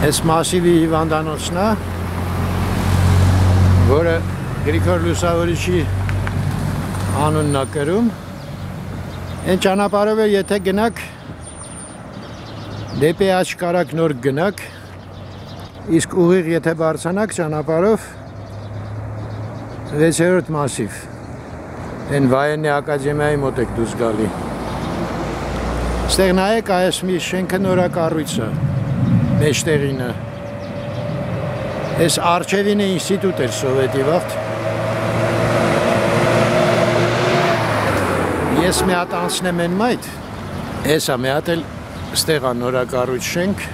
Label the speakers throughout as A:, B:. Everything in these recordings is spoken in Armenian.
A: Այս մասիվի հիվանդանոցն է, որը Գրիգոր Լուսավորիչի անունն է կրում։ Այն ճանապարհով է եթե գնաք դեպի աչկարակ նոր գնաք, իսկ ուղիղ եթե բարձանաք ճանապարհով 6-րդ մասիվ։ Այն վայենի ակադեմիայի մոտ եք դուրս գալի։ Ստեղ նայեք այս մի շենքը նորակառույց է մեջտեղինը։ Այս Արչևինը ինստիտուտ էր սովետի վաղտ։ Ես մի հատ անցնեմ են մայթ, էսա մի հատ էլ ստեղա նորակառույց շենք,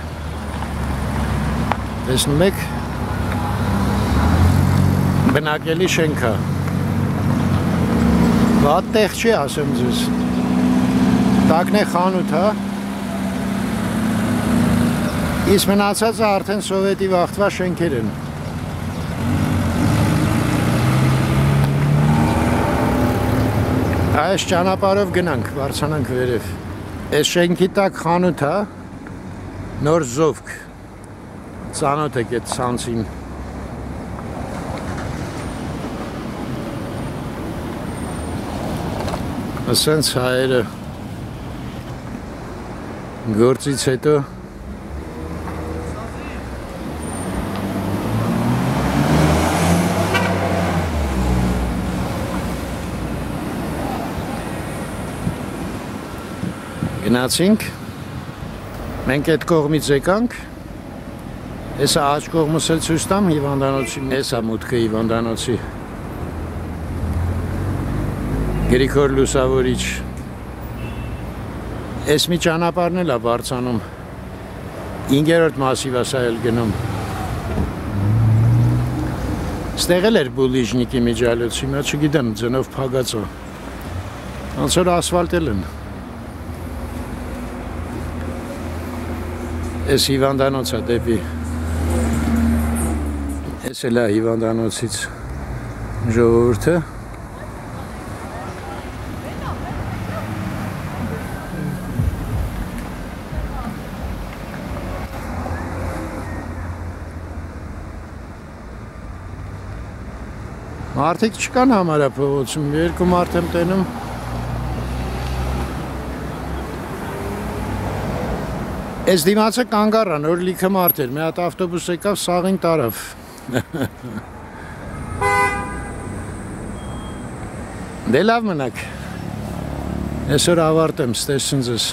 A: տեսնում եք, բնակելի շենքա։ Վատ տեղ չի ասեմ ձեզ։ Տակն է խանութ, հա։ Իսկ մնացածը արդեն սովետի վաղտվա շենքեր են։ Այս ճանապարհով գնանք, բարձանանք վերև։ Այս շենքի տակ խանութ է, նոր զովք։ Ծանոթ եք այդ ցանցին։ Ասենց հայերը գործից հետո Գնացինք։ Մենք այդ կողմից եկանք։ Հեսա աչ կողմս էլ ցույց տամ հիվանդանոցի, հեսա մուտքը հիվանդանոցի։ Գրիգոր Լուսավորիչ։ Էս մի ճանապարհն էլ է բարձանում։ 5-րդ մասիվ ասա էլ գնում։ Ստեղ էլ էր բուլիժնիկի միջալոցի, հիմա չգիտեմ, ձնով փագած է։ Ոնց որ ասֆալտել են։ Էս հիվանդանոց է դեպի Էս էլ է հիվանդանոցից ժողովուրդը Մարդիկ չկան համարափողոցում, երկու մարդ եմ տենում Այս դիմացը կանգառան, որ լիքը մարդ էր, մի հատ ավտոբուս եկավ, սաղին տարավ։ Դե լավ մնաք։ Այսօր ավարտեմ, ստեսին ձեզ։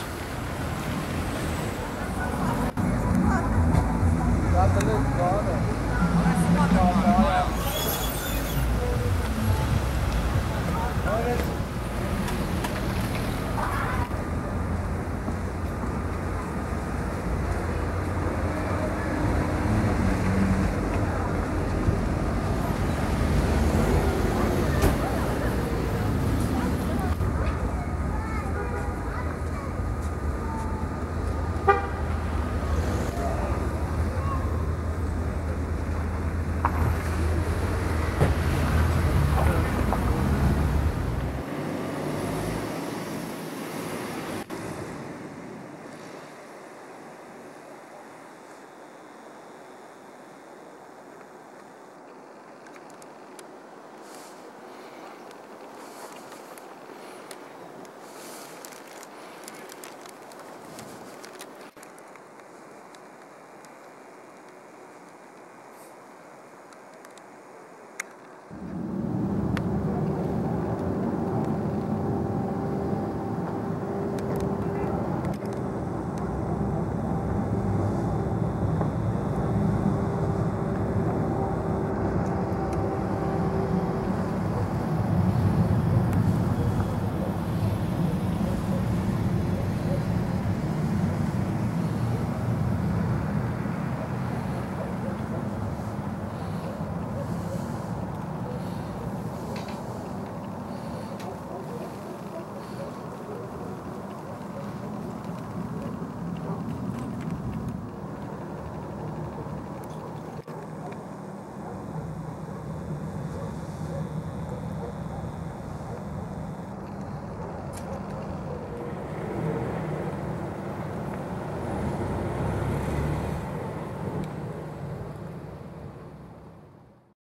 B: Դա տլեք բարը։